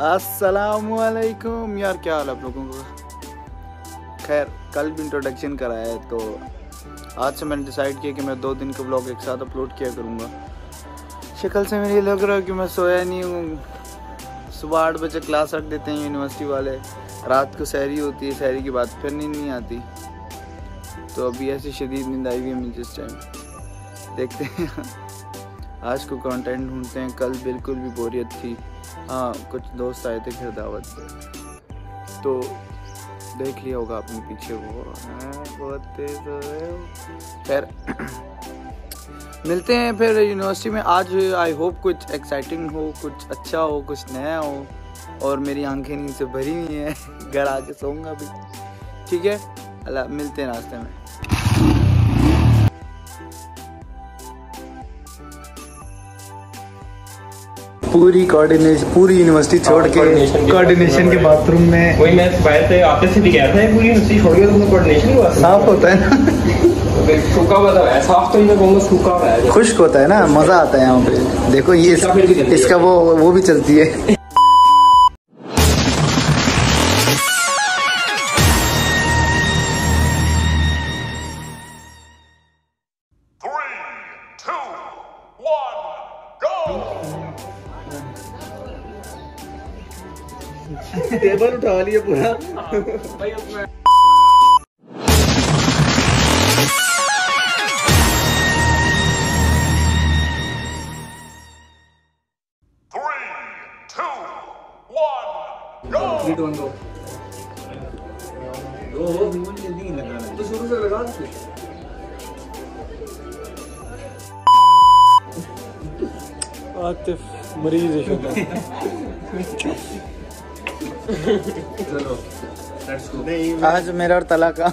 असलकुम यार, क्या हाल आप लोगों का? खैर, कल भी इंट्रोडक्शन कराया है तो आज से मैंने डिसाइड किया कि मैं दो दिन का ब्लॉग एक साथ अपलोड किया करूँगा। शक्ल से मेरे लग रहा है कि मैं सोया नहीं हूँ। सुबह आठ बजे क्लास रख देते हैं यूनिवर्सिटी वाले। रात को सहरी होती है सहरी की बात फिर नींद नहीं आती। तो अभी ऐसी शदीद नींद आई हुई है मुझे इस टाइम देखते हैं। आज को कंटेंट ढूंढते हैं। कल बिल्कुल भी बोरियत थी। हाँ कुछ दोस्त आए थे घर दावत से। तो देख लिया होगा आपने पीछे वो। बहुत तेज खैर, मिलते हैं फिर यूनिवर्सिटी में। आज आई होप कुछ एक्साइटिंग हो, कुछ अच्छा हो, कुछ नया हो, और मेरी आँखें से भरी हुई हैं। घर आके सोऊँगा भी। ठीक है? अल्लाह, मिलते हैं रास्ते में। पूरी कोऑर्डिनेशन पूरी यूनिवर्सिटी छोड़ के कोऑर्डिनेशन के बाथरूम में। वही मैं बाहर से आपने से भी गया था पूरी यूनिवर्सिटी छोड़ के तुमने कोऑर्डिनेशन हुआ साफ़ होता है ना। सूखा हुआ था साफ़ तो मैं कहूँगा सूखा हुआ है। खुश्क होता है ना मज़ा आता है यहाँ पे। देखो ये इस, इसका वो वो भी चलती है। Three, two, one, go! Table उठा लिया पूरा। Three, two, one, go! Atif मरीज़ है। शुदा आज मेरा और तला का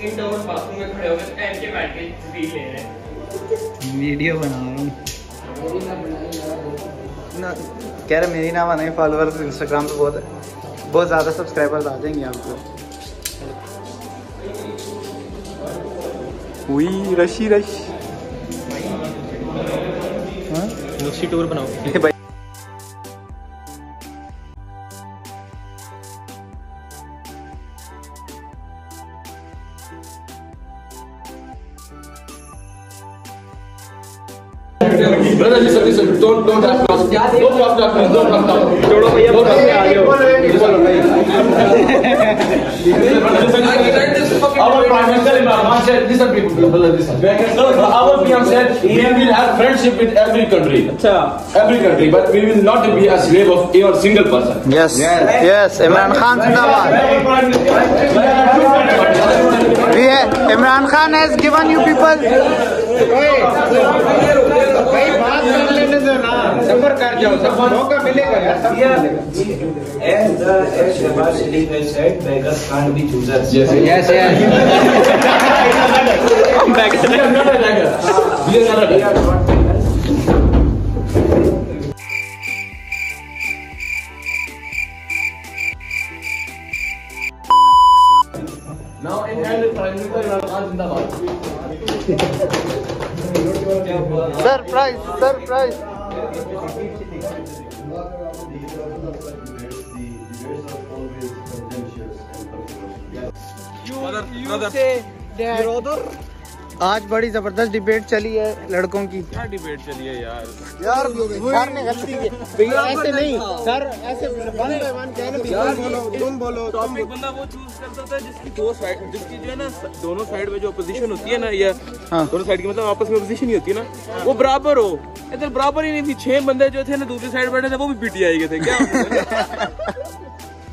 इंडोर बाथरूम में खड़े होकर टाइम के बैठ के रील ले रहे हैं। वीडियो बना रहा हूँ। ना कह रहे मेरी ना बनाए फॉलोअर्स इंस्टाग्राम पे बहुत है बहुत ज़्यादा सब्सक्राइबर्स आ जाएँगे आपको हुई रशी रश। हाँ? यूनिवर्सिटी टूर बनाओ। भाई Brother, listen, listen. Don't, don't ask us. Don't ask us. Don't ask us. छोड़ो भैया Don't ask आ गए हो Our Prime Minister Imran Khan said, listen people, brother, listen. Our PM said, we will have friendship with every country. अच्छा Every country, but we will not be a slave of a single person. Yes yes Imran Khan जिंदाबाद ये Imran Khan has given you people As the as Shahbaz Sharif has said, beggars can't be choosers. Yes, yes. We are not a beggar. We are not a beggar. Now in hand Prime Minister Imran You, you say your other आज बड़ी ज़बरदस्त debate चली है लड़कों की। क्या debate चली है यार? यार सर ने गलती की भैया ऐसे नहीं। सर ऐसे वन बाय वन बोलो तुम बोलो टॉपिक बंदा वो चूज़ करता था जिसकी दो साइड जिसकी जो है ना दोनों साइड में जो अपोजिशन होती है ना या हाँ। दोनों साइड की मतलब आपस में अपोजिशन ही होती है ना वो बराबर हो। इधर बराबर ही नहीं थी। छह बंदे जो थे ना दूसरी साइड बैठे थे वो भी पीटीआई के थे। क्या?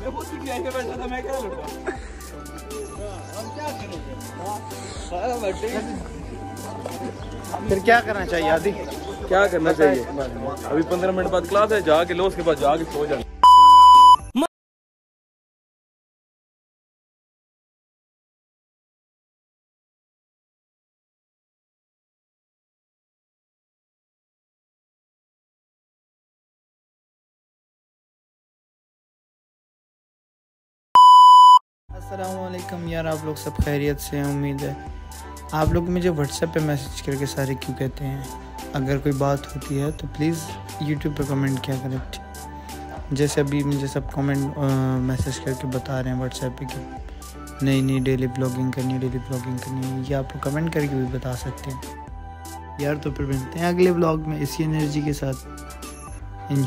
मैं वो पीटीआई के बैठा था मैं क्या लड़का? फिर क्या करना चाहिए आदि? क्या करना चाहिए? अभी पंद्रह मिनट बाद क्लास है जाके लो उसके बाद जाके सो जाना। असलम यार, आप लोग सब खैरियत से हैं, उम्मीद है। आप लोग मुझे व्हाट्सएप पे मैसेज करके सारे क्यों कहते हैं? अगर कोई बात होती है तो प्लीज़ यूट्यूब पे कमेंट किया करें। जैसे अभी मुझे सब कमेंट मैसेज करके बता रहे हैं व्हाट्सएप पे कि नहीं नहीं डेली ब्लॉगिंग करनी डेली ब्लॉगिंग करनी है। ये आप कमेंट करके भी बता सकते हैं। यार तो फिर मिलते हैं अगले ब्लॉग में इसी एनर्जी के साथ। इन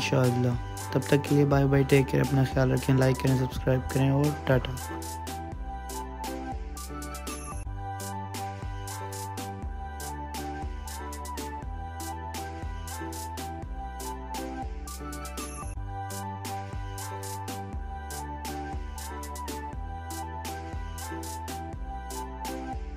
तब तक के लिए बाय बाय टेक केयर अपना ख्याल रखें लाइक करें सब्सक्राइब करें और टाटा।